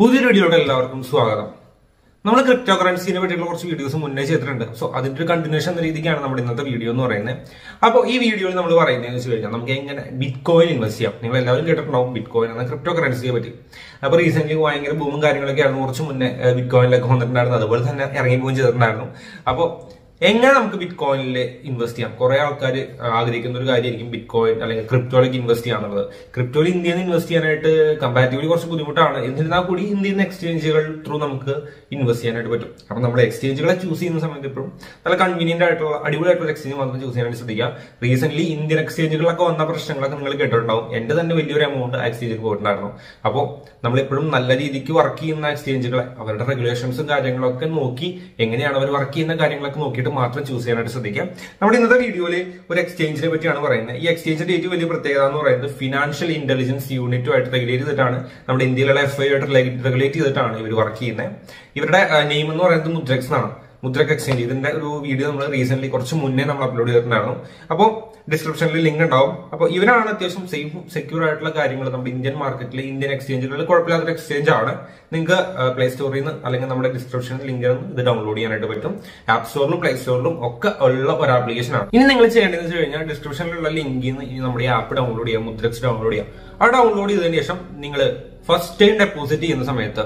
പുതിയൊരു വീഡിയോയുടെ എല്ലാവർക്കും സ്വാഗതം. നമ്മൾ ക്രിപ്റ്റോ കറൻസിനെ പറ്റിയുള്ള കുറച്ച് വീഡിയോസ് മുന്നേ ചെയ്തിട്ടുണ്ട്. സോ അതിന്റെ ഒരു കണ്ടിന്യൂഷൻ എന്ന രീതിക്കാണ് നമ്മുടെ ഇന്നത്തെ വീഡിയോ എന്ന് പറയുന്നത്. അപ്പോൾ ഈ വീഡിയോയിൽ നമ്മൾ പറയുന്നത് വെച്ച് കഴിഞ്ഞാൽ നമുക്ക് എങ്ങനെ ബിറ്റ് കോയിൻ ഇൻവെസ്റ്റ് ചെയ്യാം. നിങ്ങൾ എല്ലാവരും കേട്ടിട്ടുണ്ടാവും ബിറ്റ് കോയിൻ എന്ന ക്രിപ്റ്റോ കറൻസിയെ പറ്റി. അപ്പോൾ റീസെന്റ് ഭയങ്കര ബൂമും കാര്യങ്ങളൊക്കെ ആയിരുന്നു കുറച്ച് മുന്നേ ബിറ്റ് കോയിനിലൊക്കെ വന്നിട്ടുണ്ടായിരുന്നു. അതുപോലെ തന്നെ ഇറങ്ങിപ്പോയും ചെയ്തിട്ടുണ്ടായിരുന്നു. അപ്പോൾ എങ്ങനെ നമുക്ക് ബിറ്റ് കോയിനിൽ ഇൻവെസ്റ്റ് ചെയ്യാം? കുറെ ആൾക്കാർ ആഗ്രഹിക്കുന്ന ഒരു കാര്യമായിരിക്കും ബിറ്റ് കോയിൻ അല്ലെങ്കിൽ ക്രിപ്റ്റോയിലേക്ക് ഇൻവെസ്റ്റ് ചെയ്യാന്നുള്ളത് ക്രിപ്റ്റോയിൽ ഇന്ത്യയിൽ നിന്ന് ഇൻവെസ്റ്റ് ചെയ്യാനായിട്ട് കമ്പാരിറ്റീവ്ലി കുറച്ച് ബുദ്ധിമുട്ടാണ്. എന്നിരുന്നാൽ കൂടി ഇന്ത്യയിൽ നിന്ന് എക്സ്ചേഞ്ചുകൾ ത്രൂ നമുക്ക് ഇൻവെസ്റ്റ് ചെയ്യാനായിട്ട് പറ്റും. അപ്പം നമ്മൾ എക്സ്ചേഞ്ചുകളെ ചൂസ് ചെയ്യുന്ന സമയത്ത് ഇപ്പോഴും നല്ല കൺവീനിയന്റ് ആയിട്ടുള്ള അടിപൊളിയായിട്ടുള്ള എക്സ്ചേഞ്ച് മാത്രം ചൂസ് ചെയ്യാനായിട്ട് ശ്രദ്ധിക്കുക. റീസെന്റ് ഇന്ത്യൻ എക്സ്ചേഞ്ചുകളൊക്കെ വന്ന പ്രശ്നങ്ങളൊക്കെ നിങ്ങൾ കേട്ടിട്ടുണ്ടാവും. എന്റെ തന്നെ വലിയൊരു എമൗണ്ട് എക്സ്ചേഞ്ചിൽ പോയിട്ടുണ്ടായിരുന്നു. അപ്പോൾ നമ്മൾ എപ്പോഴും നല്ല രീതിക്ക് വർക്ക് ചെയ്യുന്ന എക്സ്ചേഞ്ചുകളെ അവരുടെ റെഗുലേഷൻസും കാര്യങ്ങളൊക്കെ നോക്കി എങ്ങനെയാണ് അവർ വർക്ക് ചെയ്യുന്ന കാര്യങ്ങളൊക്കെ നോക്കിയിട്ട് മാത്രം ചൂസ് ചെയ്യാനായിട്ട് ശ്രദ്ധിക്കാം. നമ്മുടെ ഇന്നത്തെ വീഡിയോയിൽ ഒരു എക്സ്ചേഞ്ചിനെ പറ്റിയാണ് പറയുന്നത്. ഈ എക്സ്ചേഞ്ചിന്റെ ഏറ്റവും വലിയ പ്രത്യേകത എന്ന് പറയുന്നത് ഫിനാൻഷ്യൽ ഇന്റലിജൻസ് യൂണിറ്റുമായിട്ട് റെഗുലേറ്റ് ചെയ്തിട്ടാണ് നമ്മുടെ ഇന്ത്യയിലുള്ള എഫ് ഐ ആയിട്ട് റെഗുലേറ്റ് ചെയ്തിട്ടാണ് ഇവർ വർക്ക് ചെയ്യുന്നത്. ഇവരുടെ നെയിം എന്ന് പറയുന്നത് മുദ്രക്സ് എന്നാണ്. മുദ്രക് എക്സ്ചേഞ്ച് ഇതിന്റെ ഒരു വീഡിയോ നമ്മൾ റീസെന്റ് കുറച്ച് മുന്നേ നമ്മൾ അപ്ലോഡ് ചെയ്തിട്ടുണ്ടായിരുന്നു. അപ്പോൾ ഡിസ്ക്രിപ്ഷനിൽ ലിങ്ക് ഉണ്ടാവും. അപ്പോൾ ഇവരാണ് അത്യാവശ്യം സേഫ് സെക്യൂർ ആയിട്ടുള്ള കാര്യങ്ങൾ. നമ്മുടെ ഇന്ത്യൻ മാർക്കറ്റിൽ ഇന്ത്യൻ എക്സ്ചേഞ്ചുകളിൽ കുഴപ്പമില്ലാത്തൊരു എക്സ്ചേഞ്ച് ആണ്. നിങ്ങൾക്ക് പ്ലേ സ്റ്റോറിൽ നിന്ന് അല്ലെങ്കിൽ നമ്മുടെ ഡിസ്ക്രിപ്ഷനിൽ ലിങ്കിൽ നിന്ന് ഇത് ഡൗൺലോഡ് ചെയ്യാനായിട്ട് പറ്റും. ആപ്പ് സ്റ്റോറിലും പ്ലേ സ്റ്റോറിലും ഒക്കെ ഉള്ള ഒരു ആപ്ലിക്കേഷൻ ആണ്. ഇനി നിങ്ങൾ ചെയ്യേണ്ടതെന്ന് വെച്ച് കഴിഞ്ഞാൽ ഡിസ്ക്രിപ്ഷനിലുള്ള ലിങ്കിൽ നിന്ന് ഇനി നമ്മുടെ ആപ്പ് ഡൗൺലോഡ് ചെയ്യാം മുദ്രക്സ് ഡൗൺലോഡ് ചെയ്യാം. ആ ഡൗൺലോഡ് ചെയ്തതിനു ശേഷം നിങ്ങൾ ഫസ്റ്റ് ടൈം ഡെപ്പോസിറ്റ് ചെയ്യുന്ന സമയത്ത്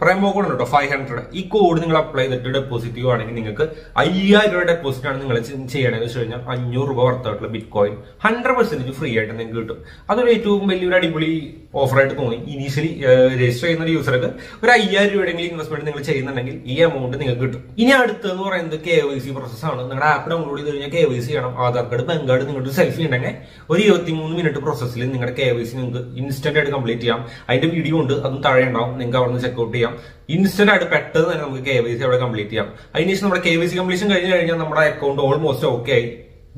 പ്രൈമോ കോഡ് കേട്ടോ ഫൈവ് ഹൺഡ്രഡ് ഈ കോഡ് നിങ്ങൾ അപ്ലൈ ചെയ്തിട്ട് ഡെപ്പോസിറ്റ് ചെയ്യുവാണെങ്കിൽ നിങ്ങൾക്ക് അയ്യായിരം രൂപ ഡെപ്പോസിറ്റ് ആണ് നിങ്ങൾ ചെയ്യണമെന്ന് വെച്ച് കഴിഞ്ഞാൽ അഞ്ഞൂറ് രൂപ വർത്തായിട്ടുള്ള bitcoin hundred percentage free ആയിട്ട് നിങ്ങൾക്ക് കിട്ടും. അതൊരു ഏറ്റവും വലിയൊരു അടിപൊളി ഓഫറായിട്ട് തോന്നി. ഇനീഷ്യലി രജിസ്റ്റർ ചെയ്യുന്ന ഒരു യൂസർക്ക് ഒരു അയ്യായിരം രൂപയെങ്കിലും ഇൻവെസ്റ്റ്മെന്റ് നിങ്ങൾ ചെയ്യുന്നുണ്ടെങ്കിൽ ഈ എമൗണ്ട് നിങ്ങൾക്ക് കിട്ടും. ഇനി അടുത്തെന്ന് പറയുന്നത് കെ വൈ സി പ്രോസസ്സാണ് നിങ്ങളുടെ ആപ്പ് ഡൗൺലോഡ് ചെയ്ത് കഴിഞ്ഞാൽ കെ വൈ സി ചെയ്യണം. ആധാർ കാർഡ് പാൻ കാർഡ് നിങ്ങളുടെ സെൽഫി ഉണ്ടെങ്കിൽ ഒരു ഇരുപത്തിമൂന്ന് മിനിറ്റ് പ്രോസസ്സിൽ നിങ്ങളുടെ കെ വൈ സി നിങ്ങൾക്ക് ഇൻസ്റ്റന്റ് ആയിട്ട് കംപ്ലീറ്റ് ചെയ്യാം. അതിന്റെ വീഡിയോ ഉണ്ട്. അതും താഴെ ഉണ്ടാവും. നിങ്ങൾക്ക് അവിടെ നിന്ന് ചെക്കൗട്ട് ചെയ്യാം. ഇൻസ്റ്റന്റ് ആയിട്ട് പെട്ടെന്ന് തന്നെ നമുക്ക് കെ വൈ സി അവിടെ കംപ്ലീറ്റ് ചെയ്യാം. അതിനുശേഷം നമ്മുടെ കെ വൈ സി കംപ്ലീഷൻ കഴിഞ്ഞ് കഴിഞ്ഞാൽ നമ്മുടെ അക്കൗണ്ട് ഓൾമോസ്റ്റ് ഓക്കെ ആയി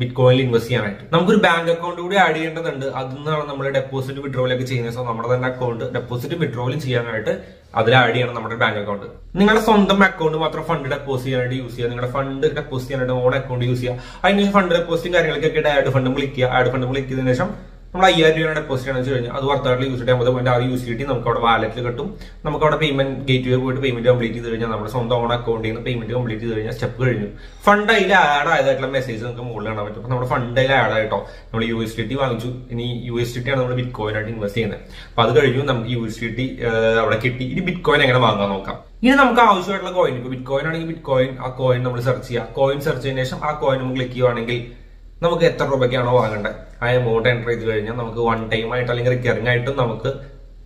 ബിറ്റ് കോയിനിൽ ഇൻവെസ്റ്റ് ചെയ്യാനായിട്ട്. നമുക്കൊരു ബാങ്ക് അക്കൗണ്ട് കൂടി ആഡ് ചെയ്യേണ്ടതുണ്ട്. അതിൽ നിന്നാണ് നമ്മൾ ഡെപ്പോസിറ്റ് വിഡ്രോയിലൊക്കെ ചെയ്യുന്നത്. സോ നമ്മുടെ തന്നെ അക്കൗണ്ട് ഡെപ്പോസിറ്റ് വിഡ്രോലും ചെയ്യാനായിട്ട് അതിൽ ആഡ് ചെയ്യണം നമ്മുടെ ബാങ്ക് അക്കൗണ്ട് നിങ്ങളുടെ സ്വന്തം അക്കൗണ്ട് മാത്രം ഫണ്ട് ഡെപ്പോസിറ്റ് ചെയ്യാനായിട്ട് യൂസ് ചെയ്യുക. നിങ്ങളുടെ ഫണ്ട് ഡെപ്പോസിറ്റ് ചെയ്യാനായിട്ട് ഓൺ അക്കൗണ്ട് യൂസ് ചെയ്യുക. അതിനുശേഷം ഫണ്ട് ഡെപ്പോസിറ്റും കാര്യങ്ങളൊക്കെ ആഡ് ഫണ്ടും ക്ലിക്ക് ചെയ്യുക. ആഡ് ഫണ്ടും ക്ലിക്ക് ചെയ്തതിനു ശേഷം നമ്മൾ അയ്യായിരം രൂപയാണ് ഡെപ്പോസിറ്റ് വെച്ച് കഴിഞ്ഞാൽ അത് വർത്താട്ടിൽ യൂസ് ചെയ്യാൻ അമ്പത് പോയിന്റ് ആറ് യൂസ് നമുക്ക് അവിടെ വാലറ്റിൽ കിട്ടും. നമുക്ക് അവിടെ പേയ്മെന്റ് ഗേറ്റ് വേ പോയിട്ട് പേയ്മെന്റ് കംപ്ലീറ്റ് ചെയ്ത് കഴിഞ്ഞാൽ നമ്മുടെ സ്വന്തം ഓൺ അക്കൗണ്ടിൽ നിന്ന് പേയ്മെന്റ് കംപ്ലീറ്റ് ചെയ്ത് കഴിഞ്ഞാൽ സ്റ്റെപ്പ് കഴിഞ്ഞു. ഫണ്ട് അതിൽ ആഡ് ആയതായിട്ടുള്ള മെസ്സേജ് നമുക്ക് മുകളിൽ കാണാൻ പറ്റും. അപ്പൊ നമ്മുടെ ഫണ്ട് അതിൽ ആഡ് ആയിട്ടോ നമ്മൾ യു എസ് ടി വാങ്ങിച്ചു. ഇനി യു എസ് ടി ആണ് നമ്മൾ ബിറ്റ് കോയിൻ ആയിട്ട് ഇൻവെസ്റ്റ് ചെയ്യുന്നത്. അപ്പൊ അത് കഴിഞ്ഞു നമുക്ക് യു എസ് ടി ടി അവിടെ കിട്ടി. ഇനി ബിറ്റ് കോയിൻ എങ്ങനെ വാങ്ങാൻ നോക്കാം. ഇനി നമുക്ക് ആവശ്യമായിട്ടുള്ള കോയിൻ ഇപ്പൊ ബിറ്റ് കോയിൻ ആണെങ്കിൽ ബിറ്റ് കോയിൻ ആ കോയിൻ നമ്മൾ സെർച്ച് ചെയ്യുക കോയിൻ സെർച്ച് ചെയ്തതിനു ശേഷം ആ കോയിൻ നമ്മൾ ക്ലിക്ക് ചെയ്യുവാണെങ്കിൽ നമുക്ക് എത്ര രൂപയ്ക്കാണോ വാങ്ങേണ്ടത് ആ എമൗണ്ട് എന്റർ ചെയ്ത് കഴിഞ്ഞാൽ നമുക്ക് വൺ ടൈം ആയിട്ട് അല്ലെങ്കിൽ റിക്കറിംഗ് ആയിട്ടും നമുക്ക്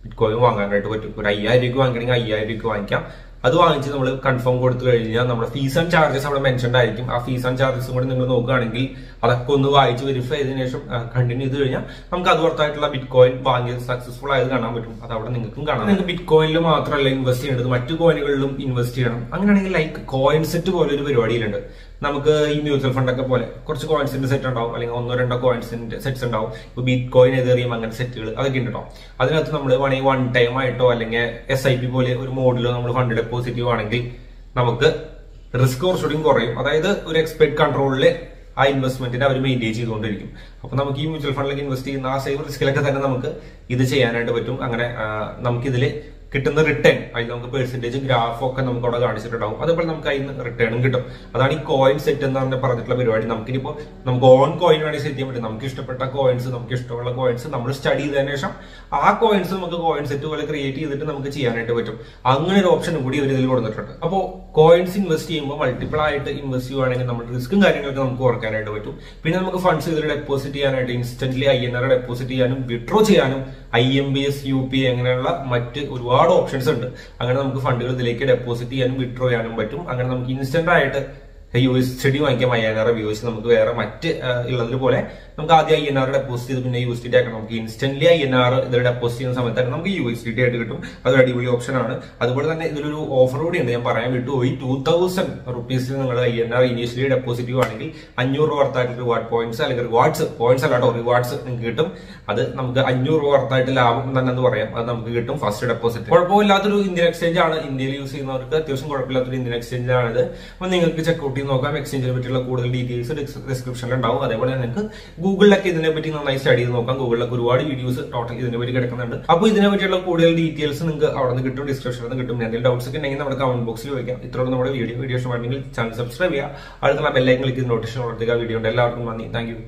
ബിറ്റ് കോയിൻ വാങ്ങാനായിട്ട് പറ്റും. ഒരു അയ്യായിരം രൂപയ്ക്ക് വാങ്ങിക്കണമെങ്കിൽ അയ്യായിരം രൂപയ്ക്ക് വാങ്ങിക്കാം. അത് വാങ്ങിച്ച് നമ്മൾ കൺഫേം കൊടുത്തു കഴിഞ്ഞാൽ നമ്മുടെ ഫീസ് ആൻഡ് ചാർജസ് അവിടെ മെൻഷൻഡ് ആയിരിക്കും. ആ ഫീസ് ആൻഡ് ചാർജസും കൂടി നിങ്ങൾ നോക്കുകയാണെങ്കിൽ അതൊക്കെ ഒന്ന് വായിച്ച് വെരിഫൈ ചെയ്തതിനു ശേഷം കണ്ടിന്യൂ ചെയ്ത് കഴിഞ്ഞാൽ നമുക്ക് അത് പുറത്തായിട്ടുള്ള ബിറ്റ് കോയിൻ വാങ്ങിയത് സക്സസ്ഫുൾ ആയത് കാണാൻ പറ്റും. അത് അവിടെ നിങ്ങൾക്കും കാണാം നിങ്ങൾക്ക് ബിറ്റ് കോയിനിൽ മാത്രമല്ല ഇൻവെസ്റ്റ് ചെയ്യേണ്ടത് മറ്റു കോയിനുകളിലും ഇൻവെസ്റ്റ് ചെയ്യണം. അങ്ങനെയാണെങ്കിൽ ലൈക്ക് കോയിൻ സെറ്റ് പോലെ ഒരു പരിപാടിയിലുണ്ട്. നമുക്ക് ഈ മ്യൂച്വൽ ഫണ്ട് ഒക്കെ പോലെ കുറച്ച് കോയിൻസിന്റെ സെറ്റ് ഉണ്ടാവും. അല്ലെങ്കിൽ ഒന്നോ രണ്ടോ കോയിൻസിന്റെ സെറ്റ്സ് ഉണ്ടാവും. ഇപ്പൊ ബിറ്റ് കോയിൻ എതേറിയും അങ്ങനത്തെ സെറ്റുകൾ അതൊക്കെ ഉണ്ട് അതിനകത്ത് നമ്മൾ വേണമെങ്കിൽ വൺ ടൈം ആയിട്ടോ അല്ലെങ്കിൽ എസ് ഐ പി പോലെ ഒരു മോഡിലോ നമ്മൾ ഫണ്ട് ഡെപ്പോസിറ്റ് ആണെങ്കിൽ നമുക്ക് റിസ്ക് കുറച്ചുകൂടി കുറയും. അതായത് ഒരു എക്സ്പെക്ട് കൺട്രോളിൽ ആ ഇൻവെസ്റ്റ്മെന്റിനെ അവർ മെയിന്റെയിൻ ചെയ്തുകൊണ്ടിരിക്കും. അപ്പൊ നമുക്ക് ഈ മ്യൂച്വൽ ഫണ്ടിലേക്ക് ഇൻവെസ്റ്റ് ചെയ്യുന്ന ആ സെയിം റിസ്കിലൊക്കെ തന്നെ നമുക്ക് ഇത് ചെയ്യാനായിട്ട് പറ്റും. അങ്ങനെ നമുക്കിതിൽ കിട്ടുന്ന റിട്ടേൺ അതിൽ നമുക്ക് പെർസെന്റേജ് ഗ്രാഫ് ഒക്കെ നമുക്ക് അവിടെ കാണിച്ചിട്ടുണ്ടാവും. അതേപോലെ നമുക്ക് അതിന് റിട്ടേണും കിട്ടും. അതാണ് ഈ കോയിൻ സെറ്റ് എന്ന് പറഞ്ഞ പറഞ്ഞിട്ടുള്ള പരിപാടി. നമുക്കിനിപ്പോ നമുക്ക് ഓൺ കോയിൻ വേണമെങ്കിൽ സെറ്റ് ചെയ്യാൻ പറ്റും. നമുക്ക് ഇഷ്ടപ്പെട്ട കോയിൻസ് നമുക്ക് ഇഷ്ടമുള്ള കോയിൻസ് നമ്മൾ സ്റ്റഡി ചെയ്തതിനു ശേഷം ആ കോയിൻസ് നമുക്ക് കോയിൻ സെറ്റ് പോലെ ക്രിയേറ്റ് ചെയ്തിട്ട് നമുക്ക് ചെയ്യാനായിട്ട് പറ്റും. അങ്ങനെ ഒരു ഓപ്ഷൻ കൂടി ഇവർ ഇതിൽ കൊടുത്തിട്ടുണ്ട്. അപ്പോൾ കോയിൻസ് ഇൻവെസ്റ്റ് ചെയ്യുമ്പോൾ മൾട്ടിപ്പിൾ ആയിട്ട് ഇൻവെസ്റ്റ് ചെയ്യുവാണെങ്കിൽ നമ്മുടെ റിസ്ക്കും കാര്യങ്ങളൊക്കെ നമുക്ക് ഓർക്കാനായിട്ട് പറ്റും. പിന്നെ നമുക്ക് ഫണ്ട്സ് ഇതിൽ ഡെപ്പോസിറ്റ് ചെയ്യാനായിട്ട് instantly I N R deposit ചെയ്യാനും വിഡ്രോ ചെയ്യാനും I M B S U P അങ്ങനെയുള്ള മറ്റ് ഒരുപാട് ഓപ്ഷൻസ് ഉണ്ട്. അങ്ങനെ നമുക്ക് ഫണ്ടുകൾ ഇതിലേക്ക് ഡെപ്പോസിറ്റ് ചെയ്യാനും വിഡ്രോ ചെയ്യാനും പറ്റും. അങ്ങനെ നമുക്ക് ഇൻസ്റ്റന്റ് ആയിട്ട് യു എസ് സ്റ്റഡി വാങ്ങിക്കാം ഐ എൻ നമുക്ക് വേറെ മറ്റ് ഉള്ളതിന് പോലെ നമുക്ക് ആദ്യം ഐ എൻ ആർ ഡെപ്പോസിറ്റ് ചെയ്ത് പിന്നെ യു എസ് ടി ആക്കണം. നമുക്ക് ഇൻസ്റ്റന്റ്ലി ഐ എൻ ആർ ഇതിൽ ഡെപ്പോസിറ്റ് ചെയ്യുന്ന സമയത്ത് നമുക്ക് യു എസ് ടി ആയിട്ട് കിട്ടും. അതൊരു അടിപൊളി ഓപ്ഷൻ ആണ്. അതുപോലെ തന്നെ ഇതിലൊരു ഓഫർ കൂടി ഉണ്ട്. ഞാൻ പറയാൻ വിട്ടുപോയി. ടൂ തൗസൻഡ് റുപ്പീസിൽ നിങ്ങൾ I N R initially deposit ചെയ്യുവാണെങ്കിൽ അഞ്ഞൂറ് രൂപ വർത്തായിട്ട് റിവാർഡ് പോയിന്റ്സ് അല്ലെങ്കിൽ റിവാർഡ്സ് പോയിന്റ്സ് അല്ലാട്ടോ റിവാർഡ്സ് നിങ്ങൾക്ക് കിട്ടും. അത് നമുക്ക് അഞ്ഞൂറ് രൂപ വർത്തായിട്ട് ലാഭം തന്നെ എന്ന് പറയാം. അത് നമുക്ക് കിട്ടും ഫസ്റ്റ് ഡെപ്പോസിറ്റ് കുഴപ്പമില്ലാത്തൊരു ഇന്ത്യൻ എക്സ്ചേഞ്ച് ആണ്. ഇന്ത്യയിൽ യൂസ് ചെയ്യുന്നവർക്ക് അത്യാവശ്യം കുഴപ്പമില്ലാത്തൊരു ഇന്ത്യൻ എക്സ്ചേഞ്ച് ആണിത്. അപ്പൊ നിങ്ങൾക്ക് ചെക്കൗട്ട് ചെയ്ത് നോക്കാം എക്സ്ചേഞ്ചിനെ പറ്റിയുള്ള കൂടുതൽ ഡീറ്റെയിൽസ് ഡിസ്ക്രിപ്ഷനിൽ ഉണ്ടാവും. അതേപോലെ നിങ്ങൾക്ക് ഗൂഗിളിലൊക്കെ ഇതിനെ പറ്റി നന്നായി സ്റ്റഡി ചെയ്ത് നോക്കാം. ഗൂഗിളിലൊക്കെ ഒരുപാട് വീഡിയോസ് ടോട്ടൽ ഇതിനെ പറ്റി കിടക്കുന്നുണ്ട്. അപ്പോൾ ഇതിനെ പറ്റിയുള്ള കൂടുതൽ ഡീറ്റെയിൽസ് നിങ്ങൾക്ക് അവിടെ നിന്ന് കിട്ടും ഡിസ്ക്രിപ്ഷനിൽ നിന്ന് കിട്ടും. എന്തെങ്കിലും ഡൗട്ട്സ് ഒക്കെ ഉണ്ടെങ്കിൽ നമ്മുടെ കമന്റ് ബോക്സിൽ ചോദിക്കാം. ഇത്രയും നമ്മുടെ വീഡിയോ വീഡിയോ ഇഷ്ടമാണെങ്കിൽ ചാനൽ സബ്സ്ക്രൈബ് ചെയ്യുക. അടുത്തുള്ള ബെല്ലൈക്കൻ ക്ലിക്ക് നോട്ടിഫിക്കേഷൻ കൊടുക്കുക വീഡിയോ ഉണ്ട് എല്ലാവർക്കും നന്ദി. താങ്ക്